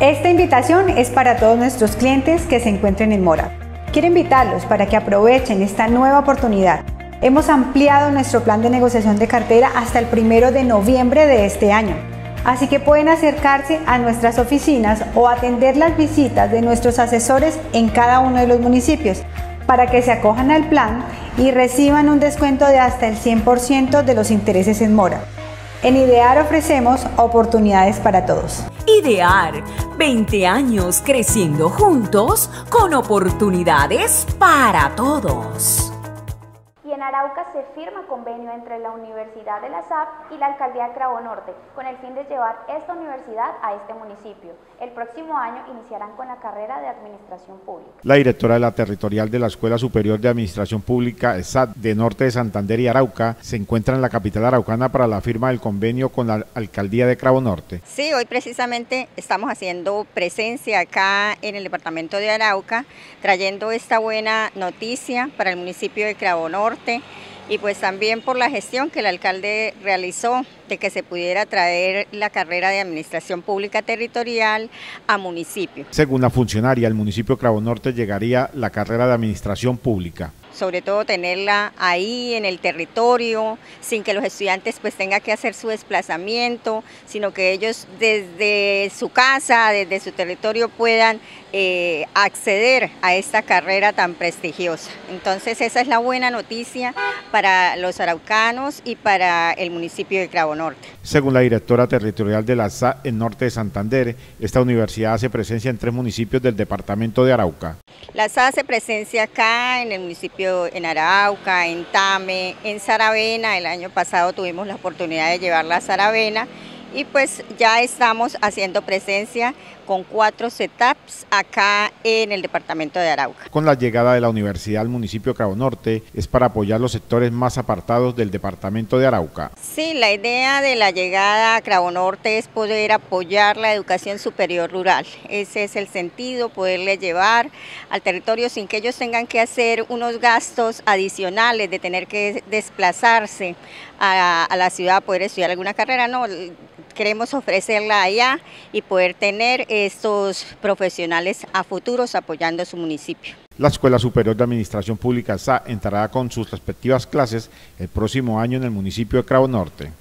Esta invitación es para todos nuestros clientes que se encuentren en Mora. Quiero invitarlos para que aprovechen esta nueva oportunidad. Hemos ampliado nuestro plan de negociación de cartera hasta el primero de noviembre de este año. Así que pueden acercarse a nuestras oficinas o atender las visitas de nuestros asesores en cada uno de los municipios para que se acojan al plan y reciban un descuento de hasta el 100% de los intereses en mora. En Idear ofrecemos oportunidades para todos. Idear, 20 años creciendo juntos con oportunidades para todos en Arauca se firma convenio entre la Universidad de la SAP y la Alcaldía de Cravo Norte con el fin de llevar esta universidad a este municipio. El próximo año iniciarán con la carrera de Administración Pública. La directora de la territorial de la Escuela Superior de Administración Pública, SAT, de Norte de Santander y Arauca, se encuentra en la capital araucana para la firma del convenio con la Alcaldía de Cravo Norte. Sí, hoy precisamente estamos haciendo presencia acá en el departamento de Arauca, trayendo esta buena noticia para el municipio de Cravo Norte y pues también por la gestión que el alcalde realizó de que se pudiera traer la carrera de Administración Pública Territorial a municipio. Según la funcionaria, el municipio de Cravo Norte llegaría la carrera de Administración Pública sobre todo tenerla ahí en el territorio, sin que los estudiantes pues tengan que hacer su desplazamiento, sino que ellos desde su casa, desde su territorio puedan eh, acceder a esta carrera tan prestigiosa. Entonces esa es la buena noticia para los araucanos y para el municipio de Cravo Norte. Según la directora territorial de la SA en Norte de Santander, esta universidad hace presencia en tres municipios del departamento de Arauca. La SA hace presencia acá en el municipio, en Arauca, en Tame, en Saravena. El año pasado tuvimos la oportunidad de llevarla a Saravena y pues ya estamos haciendo presencia con cuatro setups acá en el departamento de Arauca. Con la llegada de la universidad al municipio de Cabo Norte es para apoyar los sectores más apartados del departamento de Arauca. Sí, la idea de la llegada a Cabo Norte es poder apoyar la educación superior rural. Ese es el sentido, poderle llevar al territorio sin que ellos tengan que hacer unos gastos adicionales de tener que desplazarse a, a la ciudad a poder estudiar alguna carrera. No, queremos ofrecerla allá y poder tener estos profesionales a futuros apoyando a su municipio. La Escuela Superior de Administración Pública SA entrará con sus respectivas clases el próximo año en el municipio de Cravo Norte.